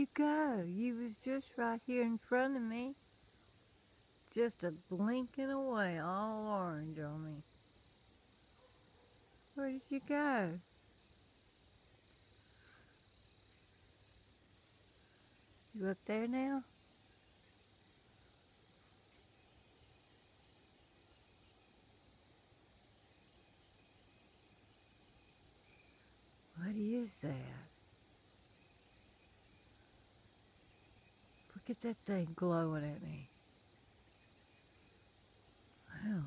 you go? You was just right here in front of me. Just a blinking away, all orange on me. Where did you go? You up there now? What is that? At that thing glowing at me. Wow.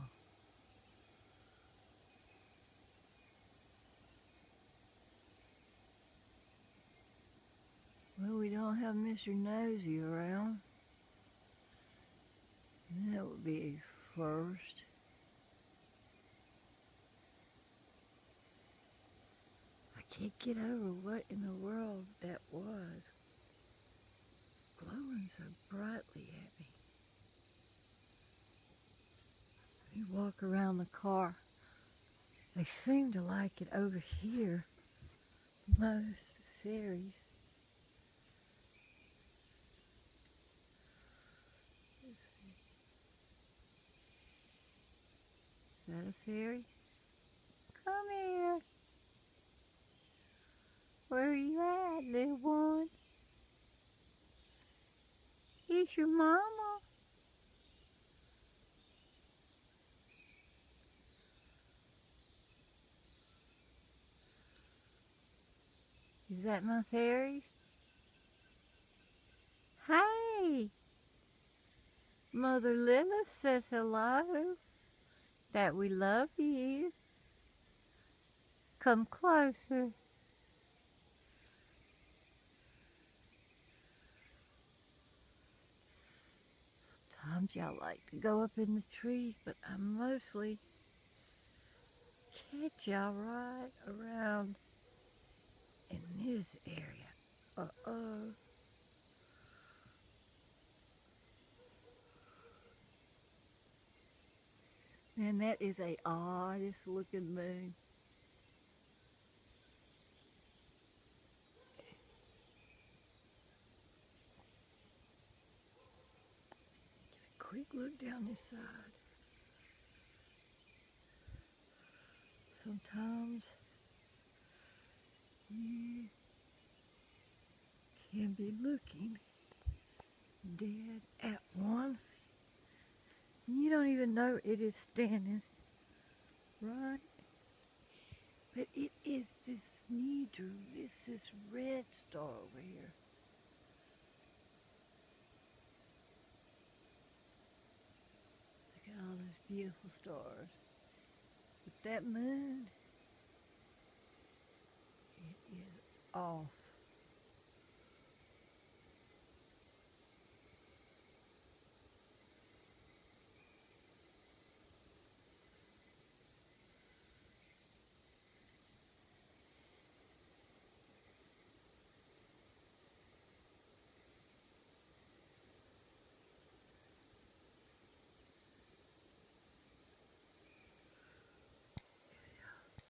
Well, we don't have Mr. Nosy around. That would be a first. I can't get over what in the world that was. Glowing so brightly at me. You walk around the car. They seem to like it over here most fairies. Is that a fairy? Come here. Where are you at, little one? Is your mama? Is that my fairies? Hey! Mother Lilith says hello that we love you. Come closer. Sometimes y'all like to go up in the trees, but I mostly catch y'all right around in this area. Uh-oh. Man, that is a oddest looking moon. Quick look down this side. Sometimes you can be looking dead at one you don't even know it is standing, right? But it is this needle, it's this red star over here. Look at all those beautiful stars. But that moon, it is off.